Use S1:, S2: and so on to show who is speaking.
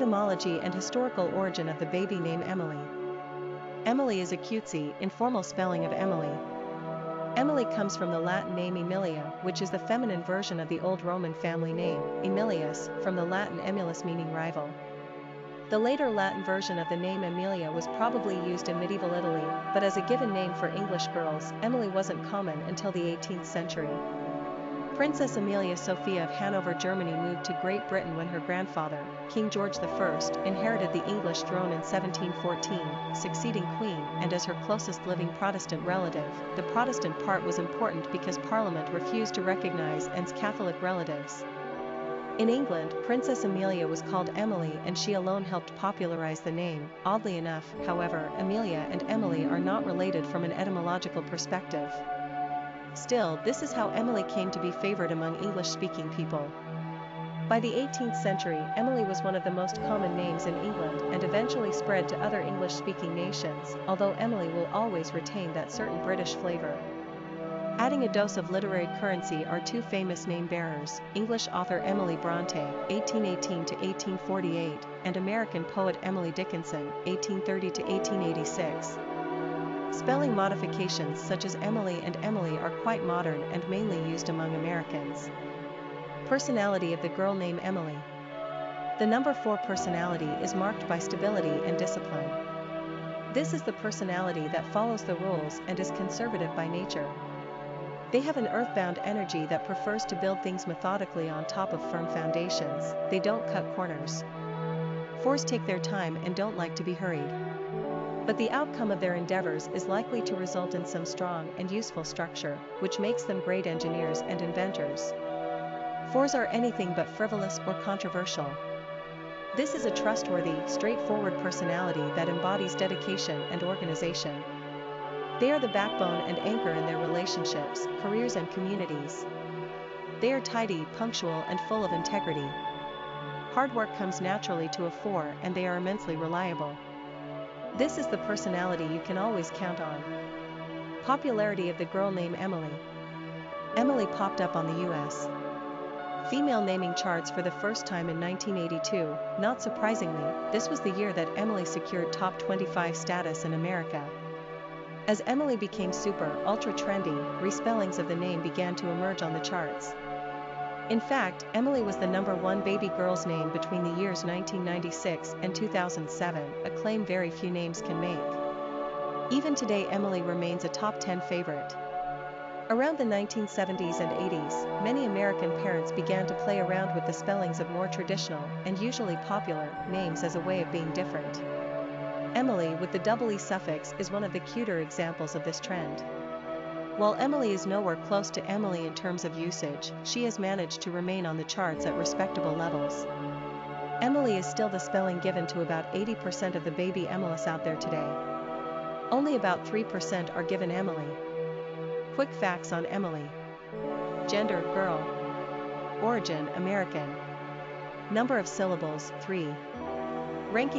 S1: Etymology and historical origin of the baby name Emilee. Emilee is a cutesy, informal spelling of Emily. Emily comes from the Latin name Emilia, which is the feminine version of the old Roman family name, Emilius, from the Latin emulus meaning rival. The later Latin version of the name Emilia was probably used in medieval Italy, but as a given name for English girls, Emily wasn't common until the 18th century. Princess Amelia Sophia of Hanover, Germany moved to Great Britain when her grandfather, King George I, inherited the English throne in 1714, succeeding Queen, and as her closest living Protestant relative, the Protestant part was important because Parliament refused to recognize Anne's Catholic relatives. In England, Princess Amelia was called Emily and she alone helped popularize the name. Oddly enough, however, Amelia and Emily are not related from an etymological perspective. Still, this is how Emily came to be favored among English-speaking people. By the 18th century, Emily was one of the most common names in England and eventually spread to other English-speaking nations, although Emily will always retain that certain British flavor. Adding a dose of literary currency are two famous name bearers, English author Emily Bronte, 1818-1848, and American poet Emily Dickinson, 1830 to 1886. Spelling modifications such as Emily and Emily are quite modern and mainly used among Americans. Personality of the girl name Emilee. The number 4 personality is marked by stability and discipline. This is the personality that follows the rules and is conservative by nature. They have an earthbound energy that prefers to build things methodically on top of firm foundations, they don't cut corners. Fours take their time and don't like to be hurried but the outcome of their endeavors is likely to result in some strong and useful structure, which makes them great engineers and inventors. Fours are anything but frivolous or controversial. This is a trustworthy, straightforward personality that embodies dedication and organization. They are the backbone and anchor in their relationships, careers and communities. They are tidy, punctual and full of integrity. Hard work comes naturally to a four and they are immensely reliable. This is the personality you can always count on. Popularity of the girl named Emilee. Emilee popped up on the US female naming charts for the first time in 1982. Not surprisingly, this was the year that Emily secured top 25 status in America. As Emily became super, ultra trendy, respellings of the name began to emerge on the charts. In fact, Emily was the number one baby girl's name between the years 1996 and 2007, a claim very few names can make. Even today Emilee remains a top 10 favorite. Around the 1970s and 80s, many American parents began to play around with the spellings of more traditional, and usually popular, names as a way of being different. Emily with the double E suffix is one of the cuter examples of this trend. While Emilee is nowhere close to Emily in terms of usage, she has managed to remain on the charts at respectable levels. Emily is still the spelling given to about 80% of the baby Emilus out there today. Only about 3% are given Emilee. Quick facts on Emilee. Gender, girl. Origin, American. Number of syllables, 3. Ranking